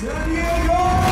San Diego.